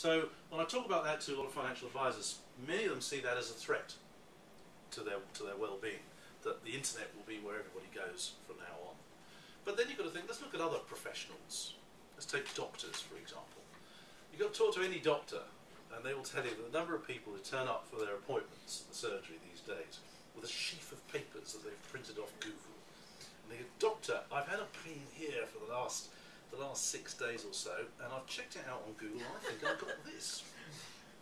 So when I talk about that to a lot of financial advisors, many of them see that as a threat to their to their well-being. That the internet will be where everybody goes from now on. But then you've got to think. Let's look at other professionals. Let's take doctors, for example. You've got to talk to any doctor, and they will tell you that the number of people who turn up for their appointments, the surgery these days, with a sheaf of papers that they've printed off Google. And they go, Doctor, I've had a pain here for the last the last six days or so, and I've checked it out on Google. I think I've got this.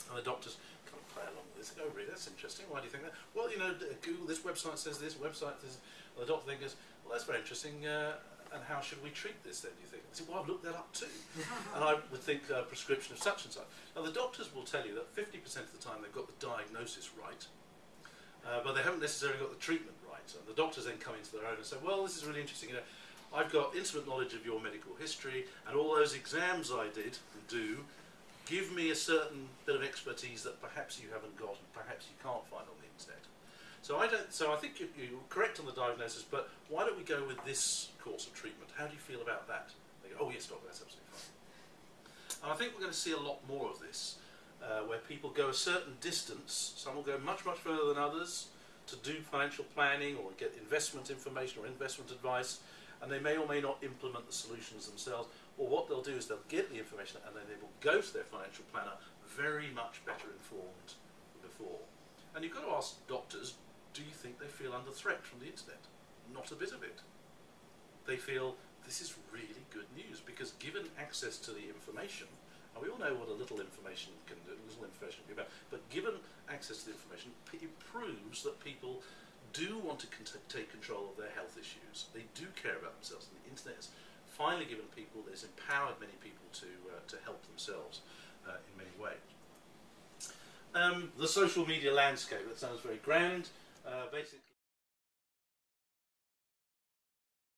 And the doctors kind of play along with this. Go, really, that's interesting. Why do you think that? Well, you know, Google, this website says this, website says. Well, the doctor thinks, well, that's very interesting. Uh, and how should we treat this then, do you think? I said, well, I've looked that up too. and I would think uh, prescription of such and such. Now, the doctors will tell you that 50% of the time they've got the diagnosis right, uh, but they haven't necessarily got the treatment right. And the doctors then come into their own and say, well, this is really interesting. You know, I've got intimate knowledge of your medical history, and all those exams I did and do give me a certain bit of expertise that perhaps you haven't got and perhaps you can't find on the internet. So I don't. So I think you, you're correct on the diagnosis, but why don't we go with this course of treatment? How do you feel about that? They go, oh yes, doctor, that's absolutely fine. And I think we're going to see a lot more of this, uh, where people go a certain distance. Some will go much, much further than others to do financial planning or get investment information or investment advice and they may or may not implement the solutions themselves. Or what they'll do is they'll get the information and then they will go to their financial planner very much better informed than before. And you've got to ask doctors, do you think they feel under threat from the internet? Not a bit of it. They feel this is really good news because given access to the information, and we all know what a little information can do, little information can be about, but given access to the information, it proves that people do want to take control of their health issues. They do care about themselves, and the internet has finally given people, has empowered many people to uh, to help themselves uh, in many ways. Um, the social media landscape, that sounds very grand. Uh, basically